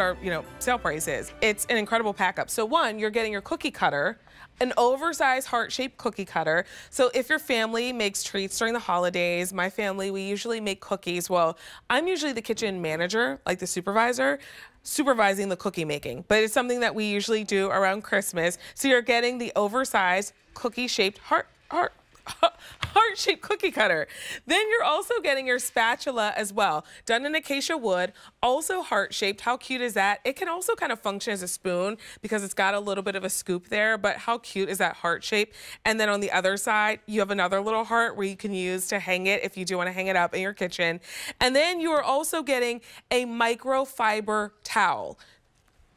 our you know sale price is. It's an incredible pack up. So one, you're getting your cookie cutter, an oversized heart-shaped cookie cutter. So if your family makes treats during the holidays, my family we usually make cookies. Well, I'm usually the kitchen manager, like the supervisor supervising the cookie making, but it's something that we usually do around Christmas. So you're getting the oversized cookie shaped heart heart heart-shaped cookie cutter. Then you're also getting your spatula as well, done in acacia wood, also heart-shaped. How cute is that? It can also kind of function as a spoon because it's got a little bit of a scoop there, but how cute is that heart shape? And then on the other side, you have another little heart where you can use to hang it if you do want to hang it up in your kitchen. And then you are also getting a microfiber towel.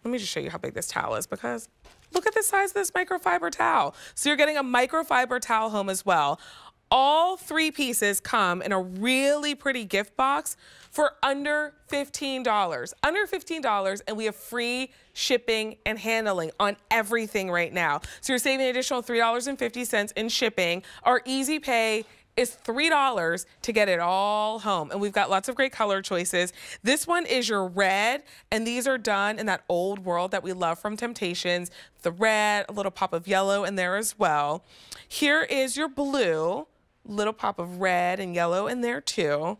Let me just show you how big this towel is because Look at the size of this microfiber towel. So you're getting a microfiber towel home as well. All three pieces come in a really pretty gift box for under $15. Under $15 and we have free shipping and handling on everything right now. So you're saving an additional $3.50 in shipping. Our easy pay is $3 to get it all home. And we've got lots of great color choices. This one is your red, and these are done in that old world that we love from Temp-tations. The red, a little pop of yellow in there as well. Here is your blue, little pop of red and yellow in there too.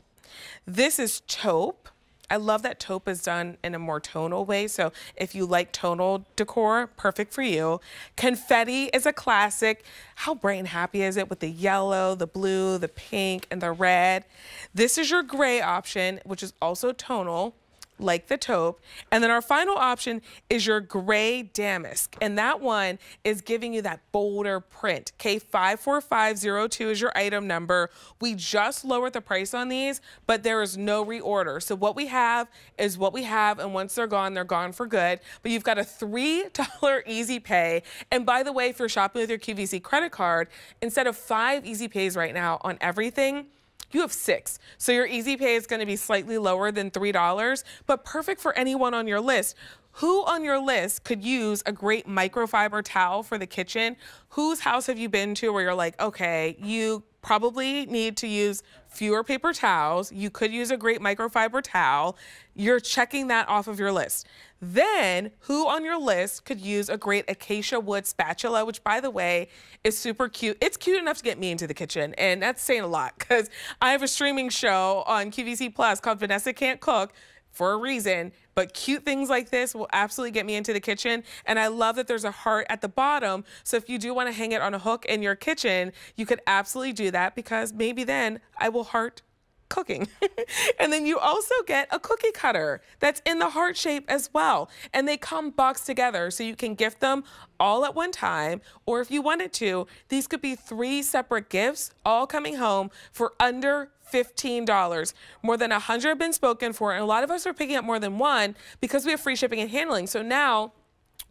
This is taupe. I love that taupe is done in a more tonal way. So if you like tonal decor, perfect for you. Confetti is a classic. How bright and happy is it with the yellow, the blue, the pink, and the red? This is your gray option, which is also tonal like the taupe. And then our final option is your gray damask. And that one is giving you that bolder print. K54502 is your item number. We just lowered the price on these, but there is no reorder. So what we have is what we have. And once they're gone, they're gone for good. But you've got a $3 easy pay. And by the way, if you're shopping with your QVC credit card, instead of five easy pays right now on everything, you have six. So your easy pay is going to be slightly lower than $3, but perfect for anyone on your list. Who on your list could use a great microfiber towel for the kitchen? Whose house have you been to where you're like, okay, you probably need to use fewer paper towels. You could use a great microfiber towel. You're checking that off of your list. Then, who on your list could use a great acacia wood spatula, which by the way, is super cute. It's cute enough to get me into the kitchen, and that's saying a lot because I have a streaming show on QVC Plus called Vanessa Can't Cook for a reason, but cute things like this will absolutely get me into the kitchen. And I love that there's a heart at the bottom. So if you do want to hang it on a hook in your kitchen, you could absolutely do that because maybe then I will heart cooking. and then you also get a cookie cutter that's in the heart shape as well. And they come boxed together so you can gift them all at one time. Or if you wanted to, these could be three separate gifts all coming home for under $15. More than 100 have been spoken for, and a lot of us are picking up more than one because we have free shipping and handling. So now,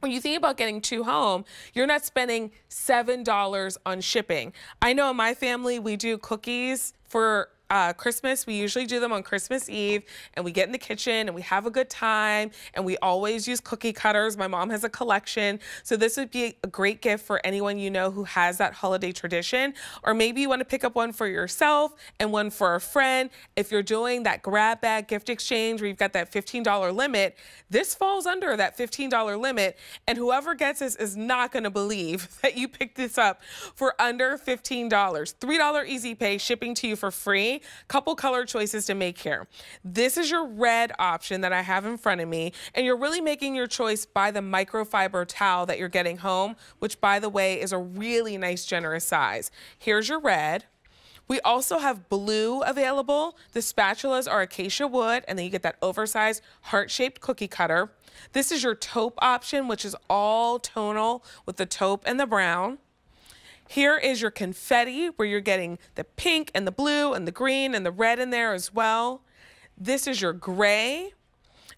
when you think about getting two home, you're not spending $7 on shipping. I know in my family, we do cookies for uh, Christmas. We usually do them on Christmas Eve and we get in the kitchen and we have a good time and we always use cookie cutters. My mom has a collection. So this would be a great gift for anyone you know who has that holiday tradition. Or maybe you want to pick up one for yourself and one for a friend. If you're doing that grab bag gift exchange where you've got that $15 limit, this falls under that $15 limit. And whoever gets this is not going to believe that you picked this up for under $15. $3 easy pay shipping to you for free couple color choices to make here. This is your red option that I have in front of me, and you're really making your choice by the microfiber towel that you're getting home, which by the way is a really nice generous size. Here's your red. We also have blue available. The spatulas are acacia wood, and then you get that oversized heart-shaped cookie cutter. This is your taupe option, which is all tonal with the taupe and the brown. Here is your confetti where you're getting the pink and the blue and the green and the red in there as well. This is your gray.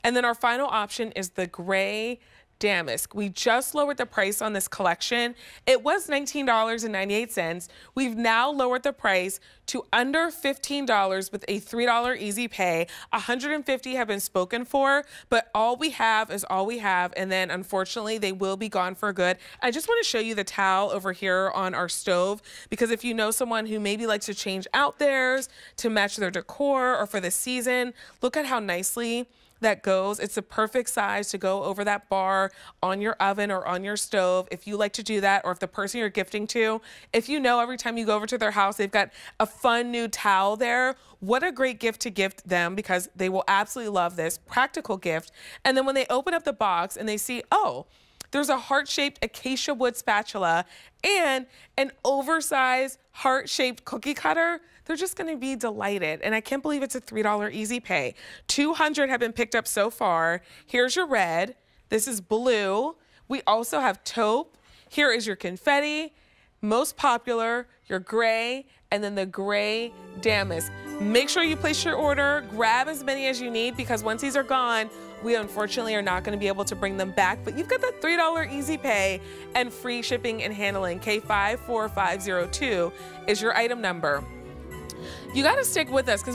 And then our final option is the gray damask. We just lowered the price on this collection. It was $19.98. We've now lowered the price to under $15 with a $3 easy pay. 150 have been spoken for, but all we have is all we have. And then unfortunately, they will be gone for good. I just want to show you the towel over here on our stove because if you know someone who maybe likes to change out theirs to match their decor or for the season, look at how nicely that goes. It's the perfect size to go over that bar on your oven or on your stove if you like to do that or if the person you're gifting to, if you know every time you go over to their house, they've got a fun new towel there, what a great gift to gift them because they will absolutely love this practical gift. And then when they open up the box and they see, oh, there's a heart-shaped acacia wood spatula and an oversized heart-shaped cookie cutter. They're just gonna be delighted. And I can't believe it's a $3 easy pay. 200 have been picked up so far. Here's your red. This is blue. We also have taupe. Here is your confetti. Most popular, your gray, and then the gray damask. Make sure you place your order. Grab as many as you need because once these are gone, we unfortunately are not going to be able to bring them back, but you've got the $3 easy pay and free shipping and handling. K54502 is your item number. You got to stick with us because